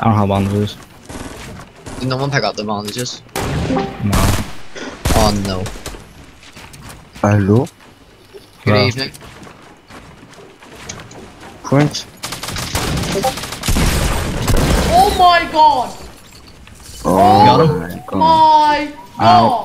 I don't have bandages. Did no one pick up the bandages? No. Oh no. Hello? Good evening. Prince? Oh my god! Oh, oh my god. My god!